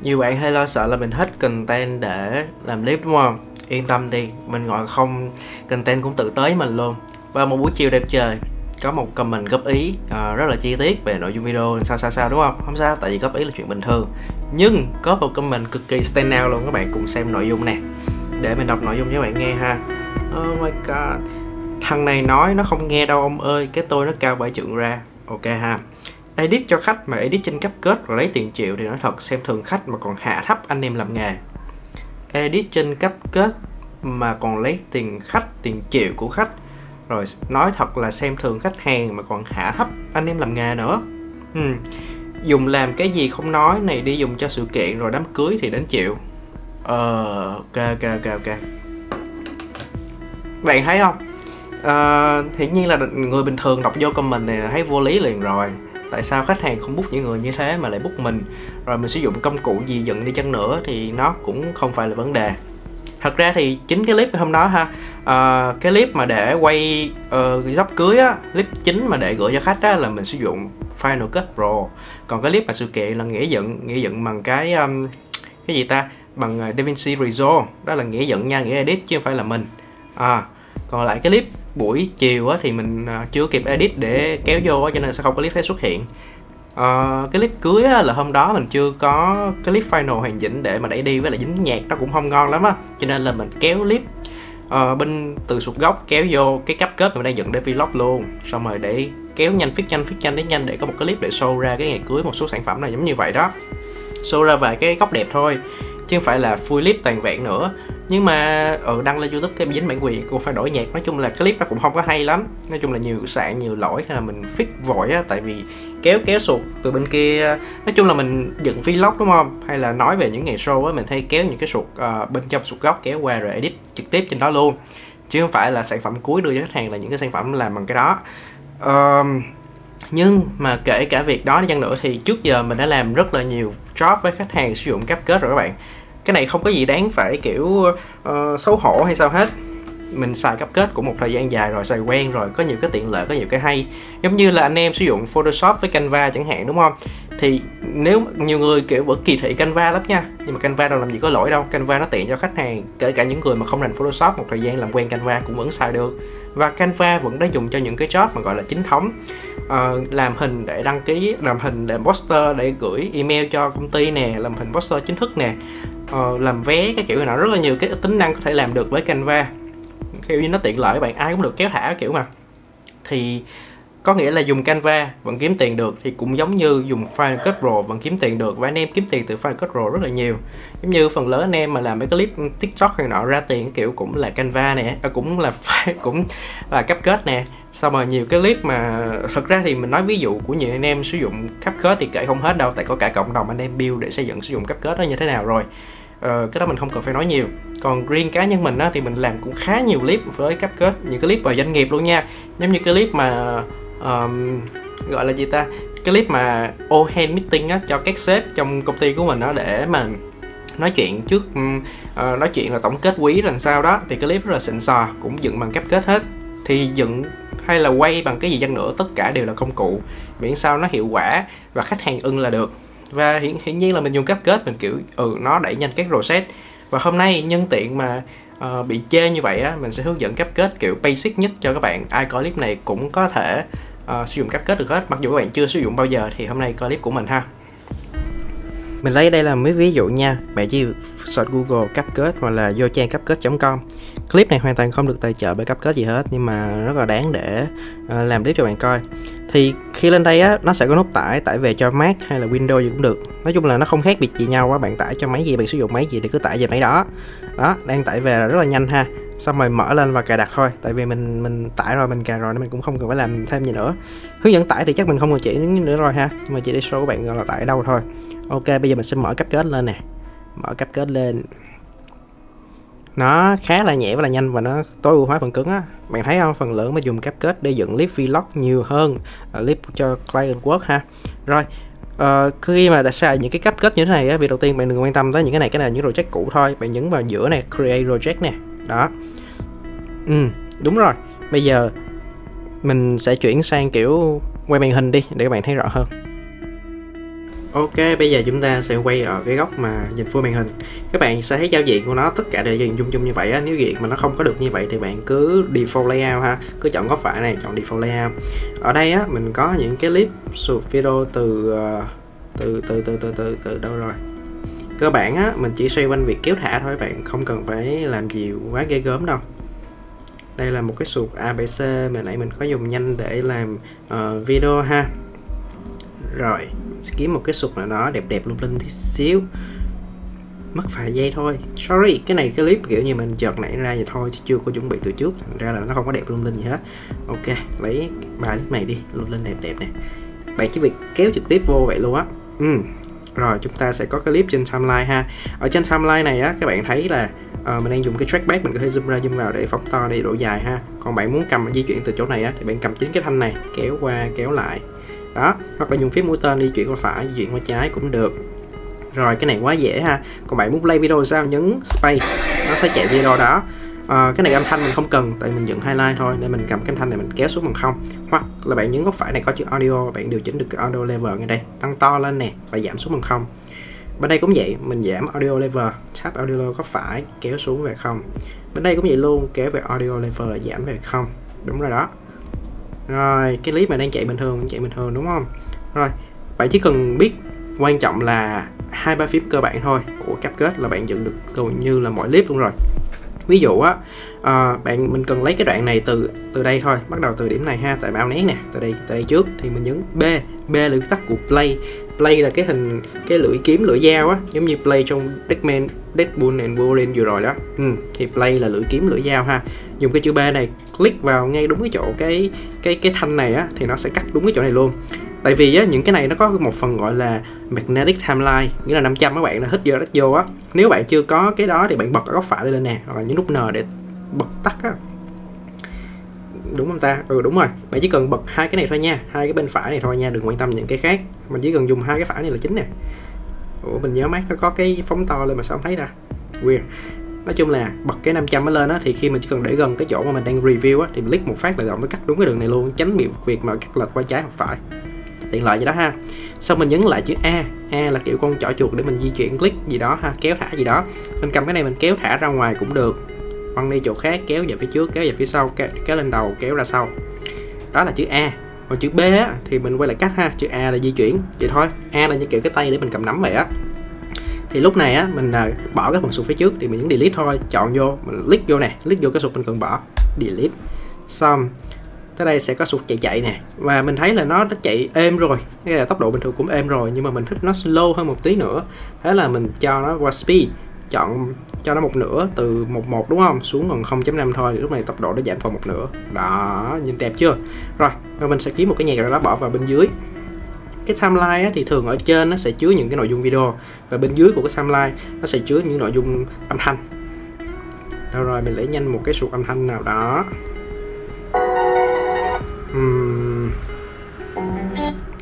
Nhiều bạn hay lo sợ là mình hết content để làm clip đúng không? Yên tâm đi, mình gọi không content cũng tự tới mình luôn. Và một buổi chiều đẹp trời có một comment góp ý uh, rất là chi tiết về nội dung video sao sao sao đúng không? Không sao, tại vì góp ý là chuyện bình thường. Nhưng có một comment cực kỳ stand out luôn các bạn cùng xem nội dung nè. Để mình đọc nội dung cho các bạn nghe ha. Oh my god. Thằng này nói nó không nghe đâu ông ơi Cái tôi nó cao bảy trượng ra. Ok ha edit cho khách mà edit trên cấp kết rồi lấy tiền triệu thì nói thật xem thường khách mà còn hạ thấp anh em làm nghề. Edit trên cấp kết mà còn lấy tiền khách tiền triệu của khách. Rồi nói thật là xem thường khách hàng mà còn hạ thấp anh em làm nghề nữa. Ừ. dùng làm cái gì không nói này đi dùng cho sự kiện rồi đám cưới thì đến chịu ờ ok ok ok ok. Bạn thấy không? Ờ, hiển nhiên là người bình thường đọc vô comment này thấy vô lý liền rồi tại sao khách hàng không bút những người như thế mà lại bút mình? Rồi mình sử dụng công cụ gì dựng đi chăng nữa thì nó cũng không phải là vấn đề. Thật ra thì chính cái clip hôm đó ha uh, cái clip mà để quay ờ, uh, dốc cưới á clip chính mà để gửi cho khách á là mình sử dụng Final Cut Pro. Còn cái clip mà sự kiện là nghĩa dựng nghĩa dựng bằng cái um, cái gì ta? Bằng ờ, DaVinci Resolve. Đó là nghĩa dựng nha nghĩa edit chứ không phải là mình. À còn lại cái clip buổi chiều á, thì mình à, chưa kịp edit để kéo vô á, cho nên sẽ không có clip thấy xuất hiện. À, cái clip cưới á, là hôm đó mình chưa có cái clip final hoàn chỉnh để mà đẩy đi với lại dính nhạc nó cũng không ngon lắm á cho nên là mình kéo clip uh, bên từ sụt góc kéo vô cái cấp kết mình đang dựng để vlog luôn. Xong rồi để kéo nhanh viết nhanh viết nhanh để nhanh để có một cái clip để show ra cái ngày cưới một số sản phẩm này giống như vậy đó. Show ra vài cái góc đẹp thôi chứ không phải là full clip toàn vẹn nữa nhưng mà ở ừ, đăng lên youtube cái dính bản quyền cũng phải đổi nhạc. Nói chung là clip nó cũng không có hay lắm. Nói chung là nhiều sạn nhiều lỗi hay là mình fix vội á tại vì kéo kéo sụt từ bên kia. Nói chung là mình dựng vlog đúng không? Hay là nói về những ngày show á mình hay kéo những cái sụt uh, bên trong sụt góc kéo qua rồi edit trực tiếp trên đó luôn. Chứ không phải là sản phẩm cuối đưa cho khách hàng là những cái sản phẩm làm bằng cái đó. Um, nhưng mà kể cả việc đó đi chăng nữa thì trước giờ mình đã làm rất là nhiều job với khách hàng sử dụng cáp kết rồi các bạn cái này không có gì đáng phải kiểu uh, xấu hổ hay sao hết. Mình xài cấp kết cũng một thời gian dài rồi xài quen rồi có nhiều cái tiện lợi có nhiều cái hay. Giống như là anh em sử dụng photoshop với canva chẳng hạn đúng không? Thì nếu nhiều người kiểu vẫn kỳ thị canva lắm nha. Nhưng mà canva đâu làm gì có lỗi đâu. Canva nó tiện cho khách hàng kể cả những người mà không rành photoshop một thời gian làm quen canva cũng vẫn xài được. Và canva vẫn đã dùng cho những cái job mà gọi là chính thống. Uh, làm hình để đăng ký làm hình để poster để gửi email cho công ty nè làm hình poster chính thức nè. Uh, làm vé cái kiểu nào rất là nhiều cái tính năng có thể làm được với canva. Kiểu như nó tiện lợi các bạn ai cũng được kéo thả kiểu mà. Thì có nghĩa là dùng Canva vẫn kiếm tiền được thì cũng giống như dùng Final Cut Pro vẫn kiếm tiền được. Và anh em kiếm tiền từ Final Cut Pro rất là nhiều. Giống như phần lớn anh em mà làm mấy clip TikTok hay nọ ra tiền kiểu cũng là Canva nè à, cũng là cũng là cấp kết nè. Sau mà nhiều cái clip mà thật ra thì mình nói ví dụ của nhiều anh em sử dụng cấp kết thì kể không hết đâu tại có cả cộng đồng anh em build để xây dựng sử dụng cấp kết đó như thế nào rồi. Ờ, cái đó mình không cần phải nói nhiều. Còn riêng cá nhân mình á, thì mình làm cũng khá nhiều clip với cấp kết những cái clip vào doanh nghiệp luôn nha. Giống như cái clip mà um, gọi là gì ta? Cái clip mà all hand meeting á cho các sếp trong công ty của mình đó để mà nói chuyện trước uh, nói chuyện là tổng kết quý làm sao đó thì cái clip rất là xịn sò cũng dựng bằng cấp kết hết. Thì dựng hay là quay bằng cái gì chăng nữa tất cả đều là công cụ miễn sao nó hiệu quả và khách hàng ưng là được. Và hiển, hiển nhiên là mình dùng cáp kết mình kiểu ừ nó đẩy nhanh các process. Và hôm nay nhân tiện mà uh, bị chê như vậy á mình sẽ hướng dẫn cáp kết kiểu basic nhất cho các bạn. Ai coi clip này cũng có thể uh, sử dụng cấp kết được hết. Mặc dù các bạn chưa sử dụng bao giờ thì hôm nay coi clip của mình ha. Mình lấy đây là mấy ví dụ nha. Bạn chỉ search google cấp kết hoặc là vô trang cấp kết.com clip này hoàn toàn không được tài trợ bởi cấp kết gì hết nhưng mà rất là đáng để ờ, làm clip cho bạn coi. Thì khi lên đây á nó sẽ có nút tải tải về cho Mac hay là Windows gì cũng được. Nói chung là nó không khác biệt gì nhau á. Bạn tải cho máy gì bạn sử dụng máy gì thì cứ tải về máy đó. Đó đang tải về rất là nhanh ha xong rồi mở lên và cài đặt thôi. Tại vì mình mình tải rồi mình cài rồi nên mình cũng không cần phải làm thêm gì nữa. Hướng dẫn tải thì chắc mình không còn chỉ nữa rồi ha. Nhưng mà chỉ để show các bạn là tải đâu thôi. Ok bây giờ mình sẽ mở cấp kết lên nè. Mở cấp kết lên. Nó khá là nhẹ và là nhanh và nó tối ưu hóa phần cứng á. Bạn thấy không? Phần lớn mà dùng cáp kết để dựng clip vlog nhiều hơn uh, clip cho client work ha. Rồi uh, khi mà đã xài những cái cáp kết như thế này á việc đầu tiên bạn đừng quan tâm tới những cái này cái này là những project cũ thôi. Bạn nhấn vào giữa này create project nè đó. Ừ đúng rồi. Bây giờ mình sẽ chuyển sang kiểu quay màn hình đi để các bạn thấy rõ hơn. Ok, bây giờ chúng ta sẽ quay ở cái góc mà nhìn full màn hình. Các bạn sẽ thấy giao diện của nó tất cả đều nhìn chung chung như vậy á. Nếu diện mà nó không có được như vậy thì bạn cứ default layout ha. Cứ chọn góc phải này, chọn default layout. Ở đây á, mình có những cái clip sụp video từ ờ, từ từ từ từ từ, từ đâu rồi? Cơ bản á, mình chỉ xoay quanh việc kéo thả thôi bạn Không cần phải làm gì quá ghê gớm đâu. Đây là một cái sụt ABC mà nãy mình có dùng nhanh để làm uh, video ha. Rồi sẽ kiếm một cái sụt nào đó đẹp đẹp lung linh tí xíu. Mất vài giây thôi. Sorry cái này cái clip kiểu như mình chợt nảy ra vậy thôi chứ chưa có chuẩn bị từ trước. Thành ra là nó không có đẹp lung linh gì hết. Ok lấy ba clip này đi lung linh đẹp đẹp nè. Bạn chỉ việc kéo trực tiếp vô vậy luôn á. Ừ rồi chúng ta sẽ có cái clip trên timeline ha. Ở trên timeline này á các bạn thấy là uh, mình đang dùng cái trackpad mình có thể zoom ra zoom vào để phóng to đi độ dài ha. Còn bạn muốn cầm di chuyển từ chỗ này á thì bạn cầm chính cái thanh này kéo qua kéo lại. Đó hoặc là dùng phím mũi tên di chuyển qua phải di chuyển qua trái cũng được. Rồi cái này quá dễ ha. Còn bạn muốn play video sao? Nhấn space. Nó sẽ chạy video đó à, cái này âm thanh mình không cần tại mình dựng highlight thôi nên mình cầm cái âm thanh này mình kéo xuống bằng không. Hoặc là bạn nhấn góc phải này có chữ audio bạn điều chỉnh được cái audio level ngay đây. Tăng to lên nè và giảm xuống bằng không. Bên đây cũng vậy mình giảm audio level tap audio góc phải kéo xuống về không. Bên đây cũng vậy luôn kéo về audio level giảm về không. Đúng rồi đó. Rồi cái clip mà đang chạy bình thường chạy bình thường đúng không? Rồi bạn chỉ cần biết quan trọng là hai ba phím cơ bản thôi của CapCut là bạn dựng được gần như là mọi clip luôn rồi ví dụ á à, bạn mình cần lấy cái đoạn này từ từ đây thôi bắt đầu từ điểm này ha tại bao nén nè từ đây từ đây trước thì mình nhấn B B là viết tắt của play. Play là cái hình cái lưỡi kiếm lưỡi dao á giống như play trong Deadman Deadpool and Wolverine vừa rồi đó. Ừ, thì play là lưỡi kiếm lưỡi dao ha. Dùng cái chữ B này click vào ngay đúng cái chỗ cái cái cái thanh này á thì nó sẽ cắt đúng cái chỗ này luôn tại vì á, những cái này nó có một phần gọi là magnetic timeline, nghĩa là 500 các bạn, là hít vô đất vô á. Nếu bạn chưa có cái đó thì bạn bật ở góc phải lên nè, hoặc là nhấn nút N để bật tắt á. Đúng không ta? Ừ đúng rồi. Bạn chỉ cần bật hai cái này thôi nha, hai cái bên phải này thôi nha, đừng quan tâm những cái khác. Mình chỉ cần dùng hai cái phải này là chính nè. Ủa, mình nhớ mắt nó có cái phóng to lên mà sao không thấy ta? Weird. Nói chung là bật cái 500 mới lên á, thì khi mình chỉ cần để gần cái chỗ mà mình đang review á, thì mình click một phát là rồi mới cắt đúng cái đường này luôn, tránh bị việc mà cắt lệch qua trái hoặc phải tiện lợi vậy đó ha. Sau mình nhấn lại chữ A. A là kiểu con chỏ chuột để mình di chuyển click gì đó ha kéo thả gì đó. Mình cầm cái này mình kéo thả ra ngoài cũng được. Quăng đi chỗ khác kéo về phía trước kéo về phía sau kéo, kéo lên đầu kéo ra sau. Đó là chữ A. Còn chữ B á, thì mình quay lại cắt ha chữ A là di chuyển vậy thôi. A là như kiểu cái tay để mình cầm nắm vậy á. Thì lúc này á mình à, bỏ cái phần sụt phía trước thì mình nhấn delete thôi chọn vô mình click vô nè click vô cái sụt mình cần bỏ delete. Xong tới đây sẽ có sụt chạy chạy nè. Và mình thấy là nó đã chạy êm rồi. Cái là tốc độ bình thường cũng êm rồi nhưng mà mình thích nó slow hơn một tí nữa. Thế là mình cho nó qua speed chọn cho nó một nửa từ một một đúng không? Xuống còn 0.5 thôi thì lúc này tốc độ nó giảm còn một nửa. Đó nhìn đẹp chưa? Rồi và mình sẽ kiếm một cái nhạc rồi đó bỏ vào bên dưới. Cái timeline á, thì thường ở trên nó sẽ chứa những cái nội dung video và bên dưới của cái timeline nó sẽ chứa những nội dung âm thanh. Đâu rồi mình lấy nhanh một cái suột âm thanh nào. Đó uhm.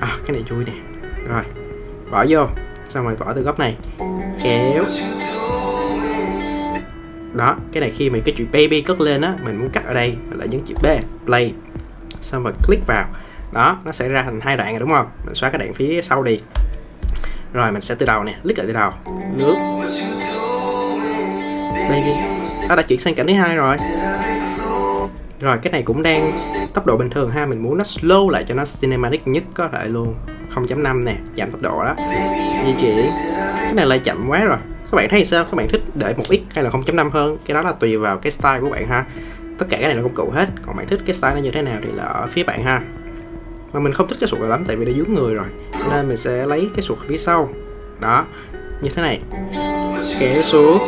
à cái này chui nè. Rồi, bỏ vô. Xong rồi bỏ từ góc này. Kéo. Đó, cái này khi mình cái chữ baby cất lên á, mình muốn cắt ở đây mình lại nhấn chữ b play. Xong rồi click vào. Đó, nó sẽ ra thành hai đoạn rồi, đúng không? Mình xóa cái đoạn phía sau đi. Rồi, mình sẽ từ đầu nè, click lại từ đầu. Nước. Baby. Nó đã chuyển sang cảnh thứ hai rồi rồi, cái này cũng đang tốc độ bình thường ha. Mình muốn nó slow lại cho nó cinematic nhất có thể luôn. 0.5 nè, giảm tốc độ đó. Di chuyển. Cái này lại chậm quá rồi. Các bạn thấy sao? Các bạn thích để một ít hay là 0.5 hơn? Cái đó là tùy vào cái style của bạn ha. Tất cả cái này là công cụ hết. Còn bạn thích cái style nó như thế nào thì là ở phía bạn ha. Mà mình không thích cái sụt này lắm, tại vì nó dướng người rồi. Nên mình sẽ lấy cái sụt phía sau. Đó. Như thế này. Kéo xuống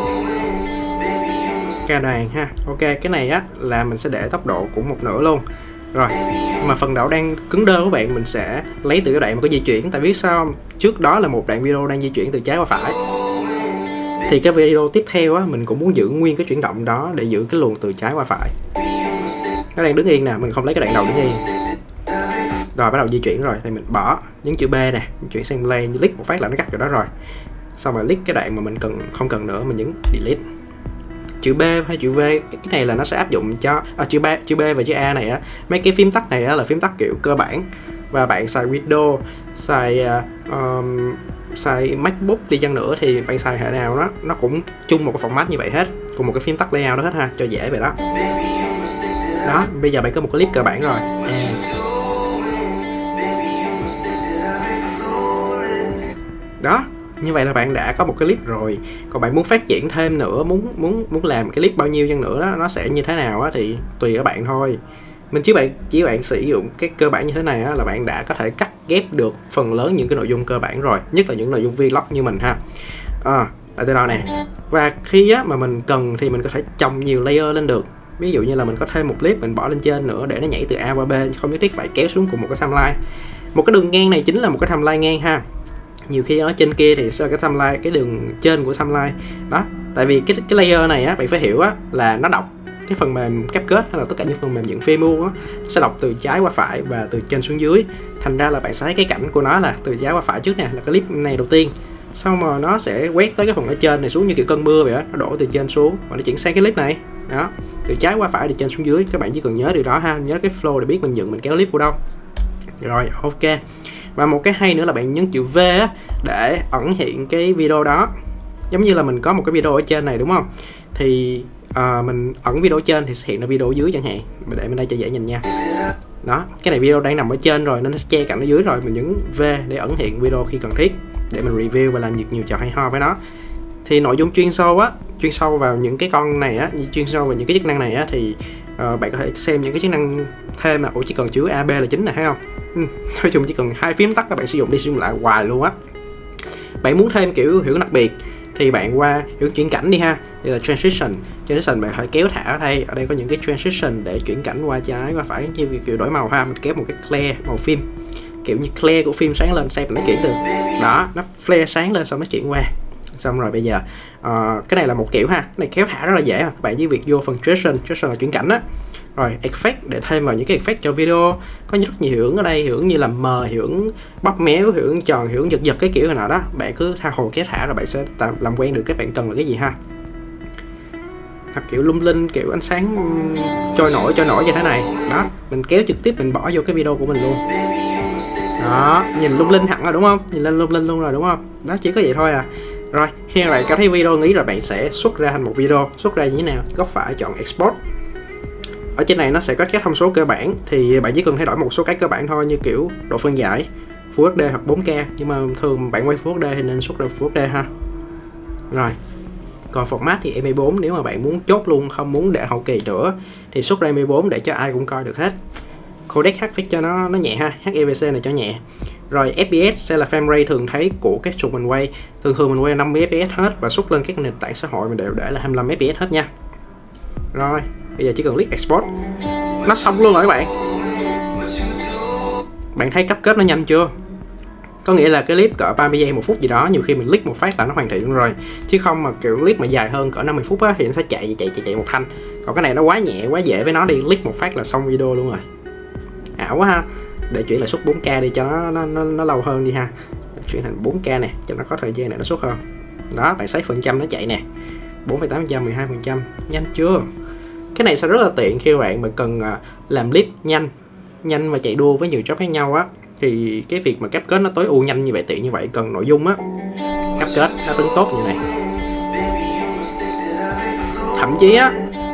ca đoàn ha. Ok, cái này á, là mình sẽ để tốc độ cũng một nửa luôn. Rồi mà phần đảo đang cứng đơ của bạn, mình sẽ lấy từ cái đoạn mà có di chuyển. Tại biết sao trước đó là một đoạn video đang di chuyển từ trái qua phải. Thì cái video tiếp theo á, mình cũng muốn giữ nguyên cái chuyển động đó để giữ cái luồng từ trái qua phải. Nó đang đứng yên nè, mình không lấy cái đoạn đầu đứng yên. Rồi, bắt đầu di chuyển rồi, thì mình bỏ nhấn chữ B nè chuyển sang play click một phát là nó cắt rồi đó rồi. Xong rồi click cái đoạn mà mình cần, không cần nữa, mình nhấn delete chữ B hay chữ V cái này là nó sẽ áp dụng cho à, chữ B chữ B và chữ A này á. Mấy cái phím tắt này á là phím tắt kiểu cơ bản. Và bạn xài Windows xài uh, um, xài MacBook đi chăng nữa thì bạn xài hệ nào đó nó cũng chung một cái format như vậy hết. Cùng một cái phím tắt layout đó hết ha cho dễ vậy đó. Đó bây giờ bạn có một cái clip cơ bản rồi. à. Như vậy là bạn đã có một cái clip rồi. Còn bạn muốn phát triển thêm nữa muốn muốn muốn làm cái clip bao nhiêu chăng nữa đó nó sẽ như thế nào á thì tùy các bạn thôi. Mình chỉ bạn chỉ bạn sử dụng cái cơ bản như thế này á, là bạn đã có thể cắt ghép được phần lớn những cái nội dung cơ bản rồi nhất là những nội dung vlog như mình ha. À, là từ đó nè. Và khi á, mà mình cần thì mình có thể trồng nhiều layer lên được. Ví dụ như là mình có thêm một clip mình bỏ lên trên nữa để nó nhảy từ A qua B không nhất thiết phải kéo xuống cùng một cái timeline. Một cái đường ngang này chính là một cái timeline ngang ha nhiều khi ở trên kia thì sao cái timeline, cái đường trên của timeline. Đó, tại vì cái cái layer này á, bạn phải hiểu á, là nó đọc cái phần mềm kết hay là tất cả những phần mềm dựng phim á, sẽ đọc từ trái qua phải và từ trên xuống dưới. Thành ra là bạn sẽ thấy cái cảnh của nó là từ trái qua phải trước nè, là cái clip này đầu tiên. Sau mà nó sẽ quét tới cái phần ở trên này xuống như kiểu cơn mưa vậy á, nó đổ từ trên xuống và nó chuyển sang cái clip này. Đó, từ trái qua phải từ trên xuống dưới, các bạn chỉ cần nhớ điều đó ha, nhớ cái flow để biết mình dựng, mình kéo clip của đâu. Rồi, ok và một cái hay nữa là bạn nhấn chữ V á, để ẩn hiện cái video đó. Giống như là mình có một cái video ở trên này đúng không? Thì à, mình ẩn video trên thì sẽ hiện ra video ở dưới chẳng hạn để bên đây cho dễ nhìn nha. Đó cái này video đang nằm ở trên rồi nên nó che cạnh ở dưới rồi. Mình nhấn V để ẩn hiện video khi cần thiết để mình review và làm nhiều nhiều trò hay ho với nó. Thì nội dung chuyên sâu á chuyên sâu vào những cái con này á chuyên sâu vào những cái chức năng này á thì uh, bạn có thể xem những cái chức năng thêm mà ủa chỉ cần chữ AB là chính này thấy không? Ừ, nói chung chỉ cần hai phím tắt các bạn sử dụng đi sử dụng lại hoài luôn á. Bạn muốn thêm kiểu hiểu đặc biệt thì bạn qua hiểu chuyển cảnh đi ha đây là transition. Transition bạn phải kéo thả ở đây ở đây có những cái transition để chuyển cảnh qua trái qua phải như kiểu đổi màu ha mình kéo một cái clear màu phim kiểu như clear của phim sáng lên xem nó chuyển từ. Đó nó flare sáng lên xong nó chuyển qua xong rồi bây giờ uh, cái này là một kiểu ha cái này kéo thả rất là dễ mà các bạn chỉ việc vô phần transition transition là chuyển cảnh á. Rồi effect để thêm vào những cái effect cho video. Có rất nhiều hiệu ở đây hiệu như là mờ hiệu bắp méo hiệu tròn hiệu giật giật cái kiểu nào đó. Bạn cứ tha hồ kéo thả rồi bạn sẽ làm quen được các bạn cần là cái gì ha. Hoặc kiểu lung linh kiểu ánh sáng trôi nổi trôi nổi như thế này. Đó mình kéo trực tiếp mình bỏ vô cái video của mình luôn. Đó nhìn lung linh hẳn rồi đúng không? Nhìn lên lung linh luôn rồi đúng không? Đó chỉ có vậy thôi à rồi khi bạn cảm thấy video nghĩ rồi bạn sẽ xuất ra thành một video. Xuất ra như thế nào? Góc phải chọn export. Ở trên này nó sẽ có các thông số cơ bản. Thì bạn chỉ cần thay đổi một số cái cơ bản thôi, như kiểu độ phân giải, Full HD hoặc 4K nhưng mà thường bạn quay Full HD thì nên xuất ra Full HD ha. Rồi, còn format thì MP4 nếu mà bạn muốn chốt luôn, không muốn để hậu kỳ nữa, thì xuất ra MP4 để cho ai cũng coi được hết. Codec HFX cho nó nó nhẹ ha. HEVC này cho nhẹ rồi FPS sẽ là frame rate thường thấy của các chụp mình quay. Thường thường mình quay 50 FPS hết và xuất lên các nền tảng xã hội mình đều để là 25 FPS hết nha. Rồi, bây giờ chỉ cần click export. Nó xong luôn rồi các bạn. Bạn thấy cấp kết nó nhanh chưa? Có nghĩa là cái clip cỡ 30 giây, một phút gì đó, nhiều khi mình click một phát là nó hoàn thiện luôn rồi. Chứ không mà kiểu clip mà dài hơn cỡ 50 phút á, thì nó sẽ chạy chạy chạy chạy một thanh. Còn cái này nó quá nhẹ, quá dễ với nó đi. Click một phát là xong video luôn rồi. Ảo quá ha để chuyển lại suất 4K đi cho nó nó, nó, nó lâu hơn đi ha. Chuyển thành 4K nè cho nó có thời gian này nó suất hơn. Đó bạn 6 phần trăm nó chạy nè. 4,8 12 phần trăm nhanh chưa? Cái này sẽ rất là tiện khi bạn mà cần à, làm clip nhanh. Nhanh và chạy đua với nhiều job khác nhau á. Thì cái việc mà cáp kết nó tối ưu nhanh như vậy tiện như vậy cần nội dung á. Cáp kết nó tính tốt như này. Thậm chí á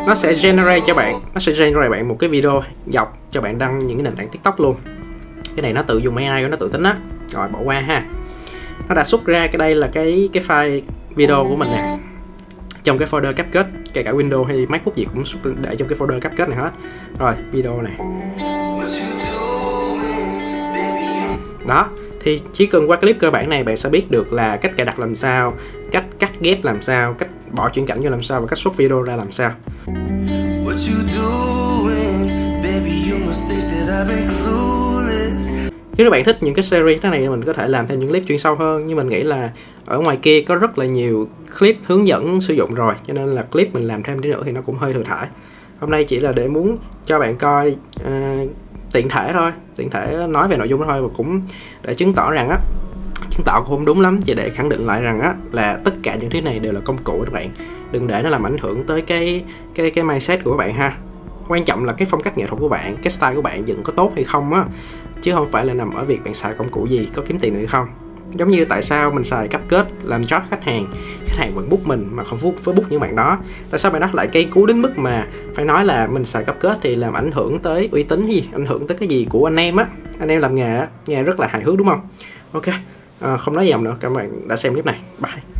nó sẽ generate cho bạn nó sẽ generate bạn một cái video dọc cho bạn đăng những cái nền tảng tiktok luôn cái này nó tự dùng AI của nó tự tính á. Rồi, bỏ qua ha. Nó đã xuất ra cái đây là cái cái file video của mình nè. Trong cái folder cáp kết kể cả Windows hay MacBook gì cũng xuất, để trong cái folder cáp kết này hết. Rồi, video này. Đó, thì chỉ cần qua clip cơ bản này, bạn sẽ biết được là cách cài đặt làm sao, cách cắt ghép làm sao, cách bỏ chuyển cảnh vô làm sao và cách xuất video ra làm sao nếu các bạn thích những cái series thế này mình có thể làm thêm những clip chuyên sâu hơn. Nhưng mình nghĩ là ở ngoài kia có rất là nhiều clip hướng dẫn sử dụng rồi cho nên là clip mình làm thêm tí nữa thì nó cũng hơi thừa thải. Hôm nay chỉ là để muốn cho bạn coi uh, tiện thể thôi tiện thể nói về nội dung thôi và cũng để chứng tỏ rằng á chứng tỏ cũng không đúng lắm. Chỉ để khẳng định lại rằng á là tất cả những thứ này đều là công cụ các bạn. Đừng để nó làm ảnh hưởng tới cái cái cái mindset của các bạn ha quan trọng là cái phong cách nghệ thuật của bạn cái style của bạn dựng có tốt hay không á. Chứ không phải là nằm ở việc bạn xài công cụ gì có kiếm tiền được hay không. Giống như tại sao mình xài cấp kết làm job khách hàng khách hàng vẫn bút mình mà không bút với bút những bạn đó. Tại sao bạn đó lại cây cú đến mức mà phải nói là mình xài cấp kết thì làm ảnh hưởng tới uy tín gì ảnh hưởng tới cái gì của anh em á. Anh em làm nghề á nghe rất là hài hước đúng không? Ok à, không nói gì nữa cảm ơn bạn đã xem clip này. Bye.